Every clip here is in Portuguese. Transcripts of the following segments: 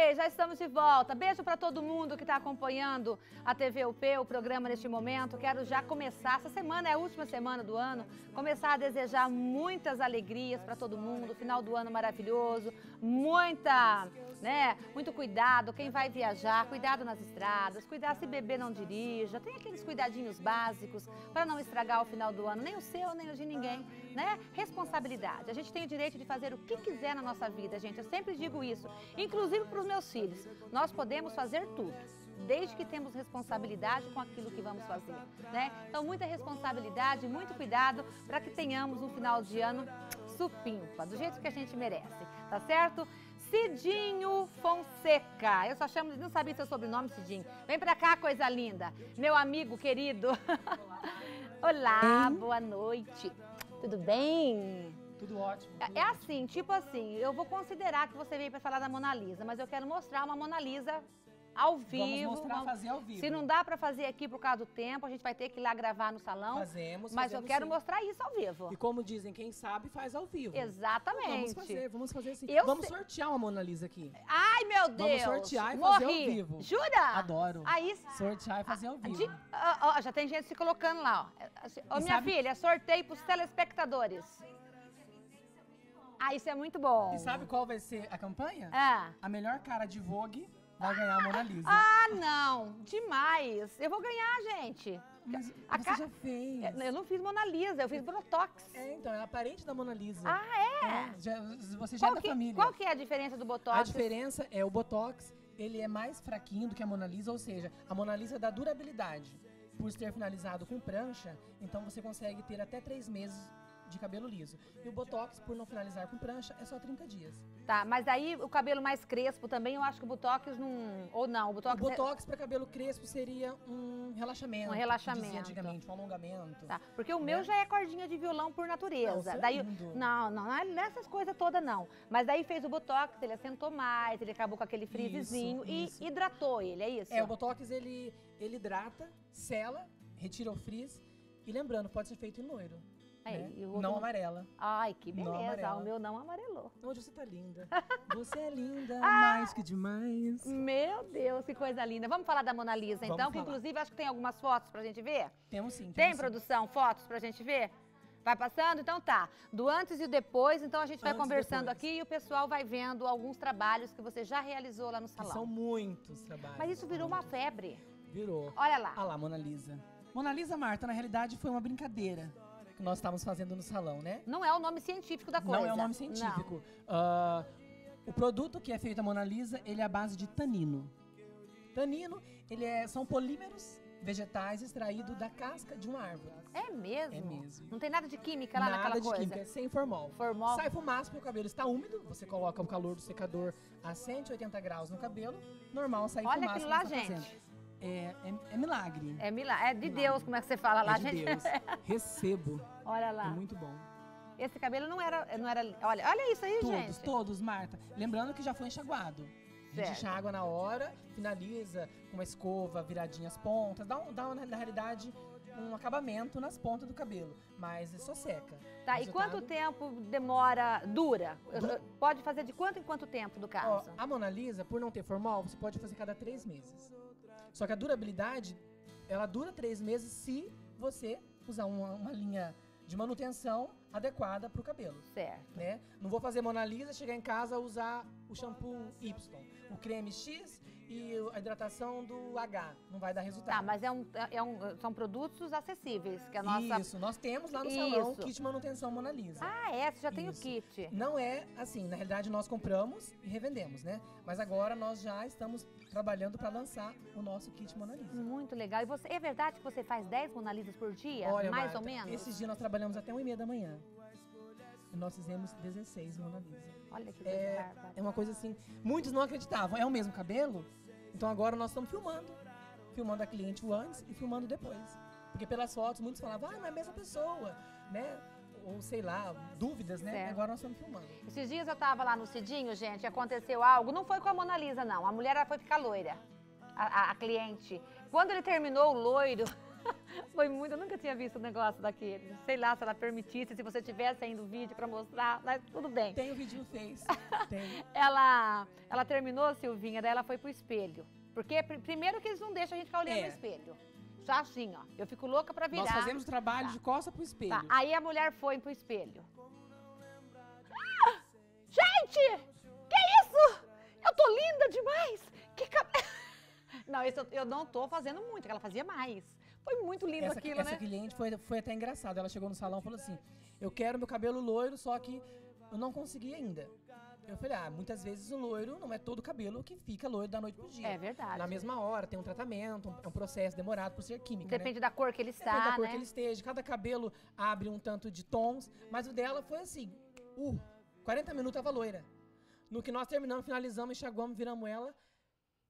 Já estamos de volta. Beijo para todo mundo que está acompanhando a TV UP, o programa neste momento. Quero já começar, essa semana é a última semana do ano, começar a desejar muitas alegrias para todo mundo, final do ano maravilhoso, muita, né, muito cuidado, quem vai viajar, cuidado nas estradas, cuidar se beber não dirija, tem aqueles cuidadinhos básicos para não estragar o final do ano, nem o seu, nem o de ninguém, né? Responsabilidade. A gente tem o direito de fazer o que quiser na nossa vida, gente. Eu sempre digo isso, inclusive para os meus filhos. Nós podemos fazer tudo desde que temos responsabilidade com aquilo que vamos fazer, né? Então, muita responsabilidade, muito cuidado para que tenhamos um final de ano supimpa, do jeito que a gente merece, tá certo? Cidinho Fonseca. Eu só chamo, não sabia seu sobrenome, Cidinho. Vem pra cá, coisa linda. Meu amigo querido. Olá, Olá boa noite. Tudo bem? Tudo ótimo. Tudo é, é assim, tipo assim, eu vou considerar que você veio para falar da Mona Lisa, mas eu quero mostrar uma Mona Lisa ao vivo. Vamos mostrar, fazer ao vivo. Se não dá para fazer aqui por causa do tempo, a gente vai ter que ir lá gravar no salão. Fazemos, Mas fazemos eu quero sim. mostrar isso ao vivo. E como dizem, quem sabe faz ao vivo. Exatamente. Vamos fazer, vamos fazer sim. Eu vamos sei- sortear uma Mona Lisa aqui. Ai, meu Deus. Vamos sortear e Morri. fazer ao vivo. Jura? Adoro. Aí, Sortear e fazer ao vivo. de- ó, ó, já tem gente se colocando lá, ó. Assim, E minha sabe- filha, sorteio pros telespectadores. Ah, isso é muito bom. E sabe qual vai ser a campanha? Ah. A melhor cara de Vogue vai ganhar a Mona Lisa. Ah, não. Demais. Eu vou ganhar, gente. Mas a você ca- já fez. Eu não fiz Mona Lisa, eu fiz Botox. É, então, é a parente da Mona Lisa. Ah, é? É, já- você já Qual é da que, família. qual que é a diferença do Botox? A diferença é o Botox, ele é mais fraquinho do que a Mona Lisa, ou seja, a Mona Lisa dá durabilidade. Por ter finalizado com prancha, então você consegue ter até três meses de cabelo liso. E o Botox, por não finalizar com prancha, é só 30 dias. Tá, mas aí o cabelo mais crespo também, eu acho que o Botox não... Ou não, o Botox... O Botox para cabelo crespo seria um relaxamento. Um relaxamento. dizia antigamente, um alongamento. É... Tá, porque o meu né? já é cordinha de violão por natureza. Não, é daí, não, não, não é nessas coisas todas não. Mas daí fez o Botox, ele assentou mais, ele acabou com aquele frisezinho e isso. hidratou ele, é isso? É, o Botox ele, ele hidrata, sela, retira o frizz. E lembrando, pode ser feito em loiro. Né? Não amarela. Ai, que beleza, o meu não amarelou. Hoje você tá linda. Você é linda, Ah! mais que demais. Meu Deus, que coisa linda. Vamos falar da Mona Lisa, Vamos então, que falar. inclusive acho que tem algumas fotos pra gente ver. Temos sim. Tem, temos sim. produção, fotos pra gente ver? Vai passando? Então tá. Do antes e depois, então a gente vai Antes conversando aqui e o pessoal vai vendo alguns trabalhos que você já realizou lá no Que salão. são muitos trabalhos. Mas isso virou uma febre. Virou. Olha lá. Olha lá, Mona Lisa. Mona Lisa, Marta, na realidade foi uma brincadeira que nós estávamos fazendo no salão, né? Não é o nome científico da coisa. Não é o nome científico. Ah, o produto que é feito a Mona Lisa, ele é a base de tanino. Tanino, ele é, são polímeros vegetais extraídos da casca de uma árvore. É mesmo? É mesmo. Não tem nada de química lá Nada naquela de coisa? química, é sem formol. Formol. Sai fumaça porque o cabelo está úmido, você coloca o calor do secador a 180 graus no cabelo, normal sai Olha fumaça. aquilo lá, tá gente. É, é, é milagre. É milagre. É de Deus, como é que você fala lá, É de gente? Deus. Recebo. Olha lá. É muito bom. Esse cabelo não era, não era. Olha, olha isso aí, Todos, gente. todos, Marta. Lembrando que já foi enxaguado. A gente enxágua na hora, finaliza com uma escova viradinha as pontas, dá, um, dá na, na realidade um acabamento nas pontas do cabelo, mas é só seca. Tá, e Resultado- quanto tempo demora, dura? Du- Pode fazer de quanto em quanto tempo, do Ó, caso? a Mona Lisa, por não ter formal, você pode fazer cada três meses. Só que a durabilidade, ela dura três meses se você usar uma, uma linha de manutenção adequada para o cabelo. Certo. né? Não vou fazer Mona Lisa, chegar em casa usar o shampoo Y, o creme X e a hidratação do H. Não vai dar resultado. Tá, mas é um, é um, são produtos acessíveis, que a nossa... Isso, nós temos lá no salão o kit de manutenção Mona Lisa. Ah, é? Você já tem o Isso. kit. Não é assim, na realidade nós compramos e revendemos, né? Mas agora nós já estamos trabalhando para lançar o nosso kit Mona Lisa. Muito legal. E você, é verdade que você faz 10 Mona Lisas por dia? Olha, mais Marta, ou menos? Esses dias nós trabalhamos até 1 e meia da manhã. E nós fizemos 16 Mona Lisa. Olha que É, é uma coisa assim, muitos não acreditavam. É o mesmo cabelo? Então agora nós estamos filmando. Filmando a cliente antes e filmando depois. Porque pelas fotos muitos falavam, ah, não é a mesma pessoa, né? Ou sei lá, dúvidas, né? Certo. Agora nós estamos filmando. Esses dias eu tava lá no Cidinho, gente, aconteceu algo. Não foi com a Mona Lisa, não. A mulher ela foi ficar loira. A, a- a cliente. Quando ele terminou o loiro, Foi muito, eu nunca tinha visto um negócio daquele. Sei lá se ela permitisse, se você tivesse ainda o vídeo pra mostrar, mas tudo bem. Tem o vídeo no Face. Tem. Ela, ela terminou, Silvinha, daí ela foi pro espelho. Porque pr- primeiro que eles não deixam a gente ficar olhando É. no espelho. Só assim, ó. Eu fico louca pra virar. Nós fazemos trabalho Tá. de costa pro espelho. Tá, aí a mulher foi pro espelho. Ah! Gente! Que isso? Eu tô linda demais! Que cabelo! Não, isso eu, eu não tô fazendo muito, que ela fazia mais. Foi muito lindo essa, aquilo, essa né? cliente foi, foi até engraçada. Ela chegou no salão e falou assim: Eu quero meu cabelo loiro, só que eu não consegui ainda. Eu falei: Ah, muitas vezes o loiro não é todo cabelo que fica loiro da noite pro dia. É verdade. Na mesma hora, tem um tratamento, um- é um processo demorado por ser química. Depende da cor que ele né? Depende está, da cor né? que ele esteja. Cada cabelo abre um tanto de tons, mas o dela foi assim: uh, 40 minutos tava loira. No que nós terminamos, finalizamos, enxaguamos, viramos ela.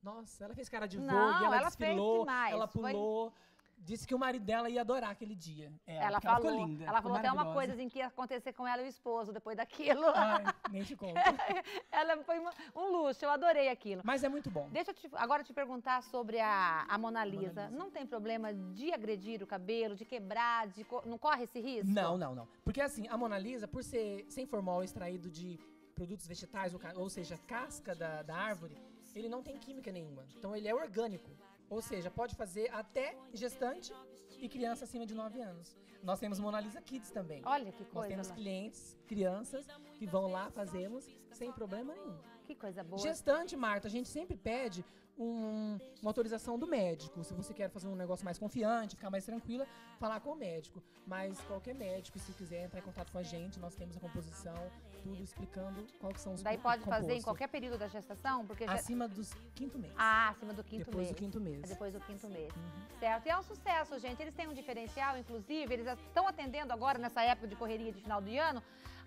Nossa, ela fez cara de Não, vogue, ela, ela fez desfilou, demais, ela foi- pulou. Disse que o marido dela ia adorar aquele dia. É, Ela falou, ficou linda. ela falou até uma coisa assim que ia acontecer com ela e o esposo depois daquilo. Ai, nem te conto. ela foi uma- um luxo, eu adorei aquilo. Mas é muito bom. Deixa eu te- agora te perguntar sobre a, a Mona Lisa. Mona Lisa. Não tem problema de agredir o cabelo, de quebrar, de co- não corre esse risco? Não, não, não. Porque assim, a Mona Lisa, por ser sem formol extraído de produtos vegetais, ou, ou seja, casca da, da árvore, ele não tem química nenhuma. Então ele é orgânico. Ou seja, pode fazer até gestante e criança acima de 9 anos. Nós temos Mona Lisa Kids também. Olha que Nós coisa, temos lá. clientes, crianças, que vão lá, fazemos, sem problema nenhum. que coisa boa. Gestante, Marta, a gente sempre pede um- uma autorização do médico. Se você quer fazer um negócio mais confiante, ficar mais tranquila, falar com o médico. Mas qualquer médico, se quiser entrar em contato com a gente, nós temos a composição, tudo explicando qual que são os Daí pode fazer em qualquer período da gestação, porque já... Acima dos quinto mês. Ah, acima do quinto depois mês. do quinto mês. Depois do quinto mês. Uhum. Certo. E é um sucesso, gente. Eles têm um diferencial, inclusive, eles estão atendendo agora, nessa época de correria de final de ano,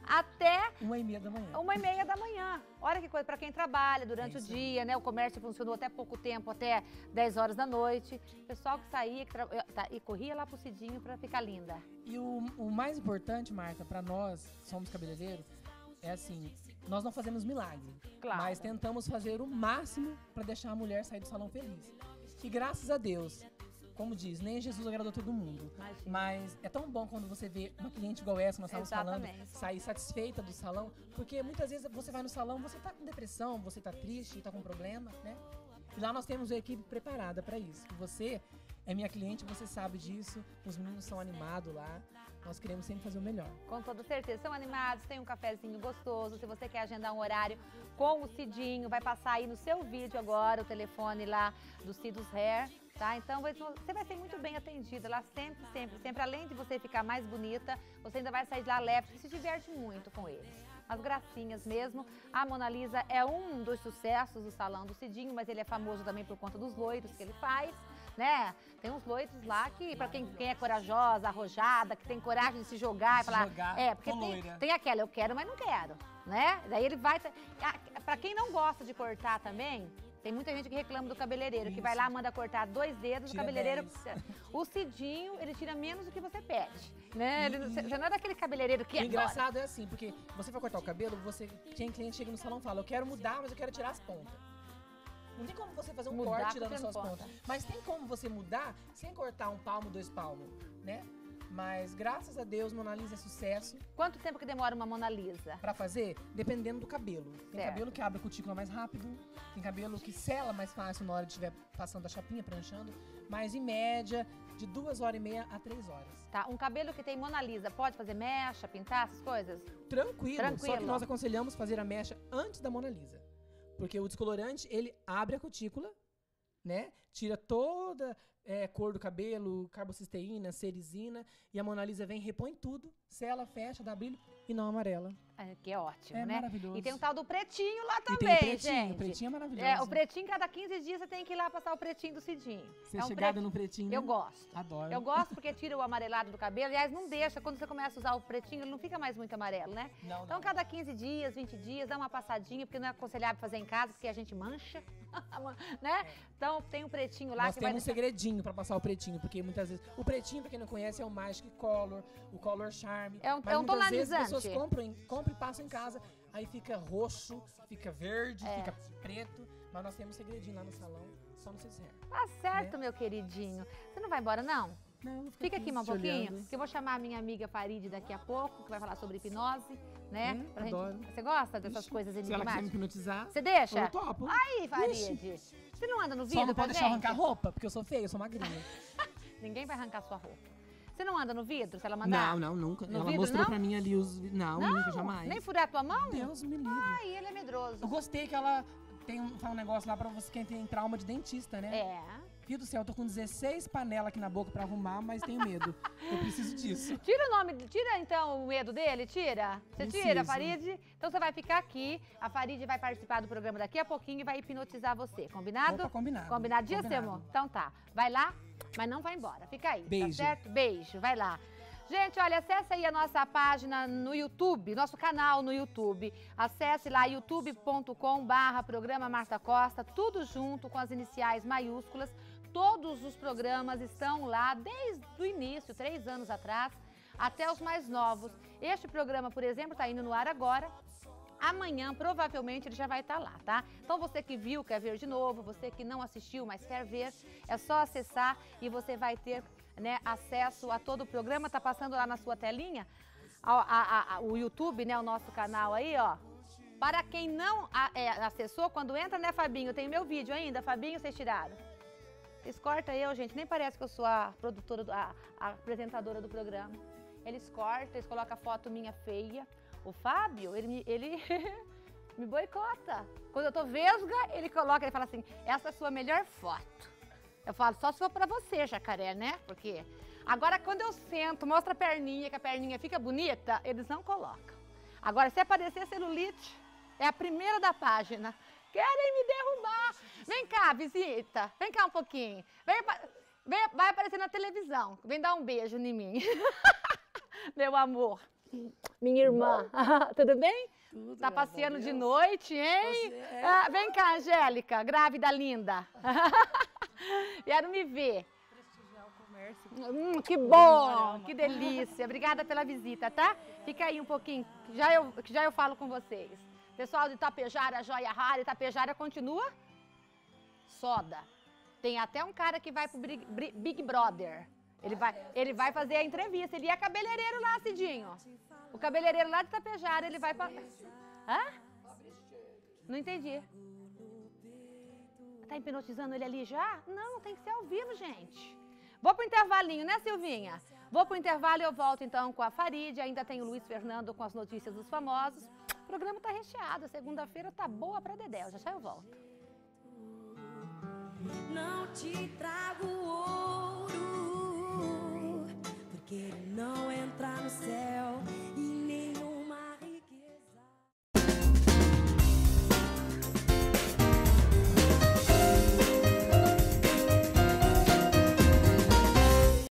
até Uma e meia da manhã. uma e meia da manhã. Olha que coisa, para quem trabalha durante É o dia, né? O comércio funcionou até pouco tempo, até 10 horas da noite. Pessoal que saía que tra- tá, e corria lá pro Cidinho para ficar linda. E o, o mais importante, Marta, pra nós somos cabeleireiros, é assim, nós não fazemos milagre. Claro. Mas tentamos fazer o máximo para deixar a mulher sair do salão feliz. E graças a Deus, como diz, nem Jesus agradou todo mundo. Imagina. Mas é tão bom quando você vê uma cliente igual essa, nós estávamos falando, sair satisfeita do salão, porque muitas vezes você vai no salão, você tá com depressão, você tá triste, tá com problema, né? E lá nós temos uma equipe preparada para isso. Você é minha cliente, você sabe disso, os meninos são animados lá, nós queremos sempre fazer o melhor. Com toda certeza. São animados, tem um cafezinho gostoso. Se você quer agendar um horário com o Cidinho, vai passar aí no seu vídeo agora o telefone lá do Cidos Hair, tá? Então você vai ser muito bem atendida lá sempre, sempre, sempre. Além de você ficar mais bonita, você ainda vai sair de lá leve e se diverte muito com eles. As gracinhas mesmo. A Mona Lisa é um dos sucessos do salão do Cidinho, mas ele é famoso também por conta dos loiros que ele faz. Né? Tem uns loiros lá que, pra quem, quem é corajosa, arrojada, que tem coragem de se jogar e falar. jogar é, porque tem, tem aquela, eu quero, mas não quero, né? Daí ele vai. Pra quem não gosta de cortar também, tem muita gente que reclama do cabeleireiro, que vai Isso. lá, manda cortar dois dedos, Tira o cabeleireiro. dez. O Cidinho, ele tira menos do que você pede. Né? Ele já não é daquele cabeleireiro que O é engraçado é assim, porque você vai cortar o cabelo, você tem cliente que chega no salão e fala, eu quero mudar, mas eu quero tirar as pontas. Não tem como você fazer um Mudar corte tirando suas ponta. pontas. Mas tem como você mudar sem cortar um palmo, dois palmos, né? Mas graças a Deus, Mona Lisa é sucesso. Quanto tempo que demora uma Mona Lisa? Pra fazer, dependendo do cabelo. Tem Certo. cabelo que abre a cutícula mais rápido, tem cabelo que sela mais fácil na hora de estiver passando a chapinha, pranchando. Mas em média, de duas horas e meia a três horas. Tá, um cabelo que tem Mona Lisa, pode fazer mecha, pintar essas coisas? Tranquilo, Só Tranquilo. que nós aconselhamos fazer a mecha antes da Mona Lisa. Porque o descolorante, ele abre a cutícula, né? Tira toda é, cor do cabelo, carbocisteína, cerisina. E a Mona Lisa vem, repõe tudo, sela, fecha, dá brilho e não amarela. É, que é ótimo, É né? maravilhoso. E tem um tal do pretinho lá E também, tem o pretinho, gente. o pretinho é maravilhoso. É, o pretinho, cada 15 dias você tem que ir lá passar o pretinho do Cidinho. Você é um chegada pretinho- no pretinho. Eu gosto. Adoro. Eu gosto porque tira o amarelado do cabelo. Aliás, não deixa. Quando você começa a usar o pretinho, ele não fica mais muito amarelo, né? Não, não. Então, cada 15 dias, 20 dias, dá uma passadinha, porque não é aconselhável fazer em casa, porque a gente mancha, né? Então, tem um pretinho lá Nós que vai temos um deixar... segredinho pra passar o pretinho, porque muitas vezes. O pretinho, pra quem não conhece, é o Magic Color, o Color Charm. É um- mas é um muitas vezes as pessoas compram, compram e passam em casa, aí fica roxo, fica verde, É. fica preto. Mas nós temos um segredinho lá no salão, só no CCR. Tá certo, né? meu queridinho. Você não vai embora, não? Não, Fica aqui um pouquinho, que eu vou chamar a minha amiga Farid daqui a pouco, que vai falar sobre hipnose, né? Hum, Pra adoro. Você gosta dessas Ixi, coisas Se ela quiser me enigmáticas? hipnotizar, Você deixa? eu topo. Aí, Farid. Você não anda no vidro Só não pode deixar gente? arrancar roupa, porque eu sou feia, eu sou magrinha. Ninguém vai arrancar sua roupa. Você não anda no vidro se ela mandar? Não, não, nunca. No ela vidro, mostrou não? pra mim ali os. Não, nunca, jamais. Nem furar a tua mão? Deus me livre. Ai, ele é medroso. Eu gostei que ela tem um, fala um negócio lá pra você quem tem trauma de dentista, né? É. Filho do céu, eu tô com 16 panelas aqui na boca pra arrumar, mas tenho medo. eu preciso disso. Tira o nome, tira então o medo dele, tira. Você tira, Preciso. Farid. Então você vai ficar aqui. A Farid vai participar do programa daqui a pouquinho e vai hipnotizar você. Combinado? Opa, combinado. Combinadíssimo? Combinado. Então tá. Vai lá, mas não vai embora. Fica aí. Beijo. Tá certo? Beijo. Vai lá. Gente, olha, acessa aí a nossa página no YouTube, nosso canal no YouTube. Acesse lá youtube.com barra programa Marta Costa, tudo junto com as iniciais maiúsculas. Todos os programas estão lá desde o início, três anos atrás, até os mais novos. Este programa, por exemplo, está indo no ar agora. Amanhã, provavelmente, ele já vai estar lá, tá? Então, você que viu, quer ver de novo, você que não assistiu, mas quer ver, é só acessar e você vai ter né, acesso a todo o programa. Tá passando lá na sua telinha a- a- a- o YouTube, né, o nosso canal aí, ó. Para quem não é, acessou, quando entra, né, Fabinho? Tem meu vídeo ainda, Fabinho, vocês tiraram. Eles cortam eu, gente, nem parece que eu sou a produtora, a, a apresentadora do programa. Eles cortam, eles colocam a foto minha feia. O Fábio, ele, me- ele me boicota. Quando eu tô vesga, ele coloca, ele fala assim, essa é a sua melhor foto. Eu falo, só se for pra você, jacaré, né? Porque agora quando eu sento, mostra a perninha, que a perninha fica bonita, eles não colocam. Agora, se aparecer celulite, é a primeira da página. Querem me derrubar. Vem cá, visita. Vem cá um pouquinho. Vem, vem- vai aparecer na televisão. Vem dar um beijo em mim. Meu amor. Minha irmã. Tudo bem? Tudo, Tá passeando de noite, hein? Você é. Ah, vem cá, Angélica, grávida linda. Vieram me ver. Hum, que bom, que delícia. Obrigada pela visita, tá? Fica aí um pouquinho, que já eu, que já eu falo com vocês. Pessoal de Itapejara, Joia Rara, Itapejara continua soda. Tem até um cara que vai pro Big, Brother. Ele vai, ele vai fazer a entrevista. Ele é cabeleireiro lá, Cidinho. O cabeleireiro lá de Itapejara, ele vai pra... Hã? Não entendi. Tá hipnotizando ele ali já? Não, tem que ser ao vivo, gente. Vou pro intervalinho, né, Silvinha? Vou pro intervalo e eu volto então com a Farid. Ainda tem o Luiz Fernando com as notícias dos famosos. O programa tá recheado. Segunda-feira tá boa pra Dedéu. Já já eu volto. Não te trago ouro, porque ele não entra no céu.